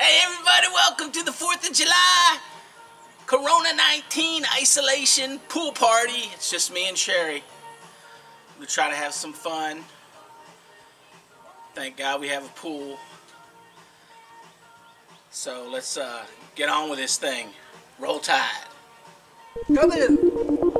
Hey, everybody, welcome to the 4th of July Corona 19 isolation pool party. It's just me and Sherry. We try to have some fun. Thank God we have a pool. So let's uh, get on with this thing. Roll Tide. Come in.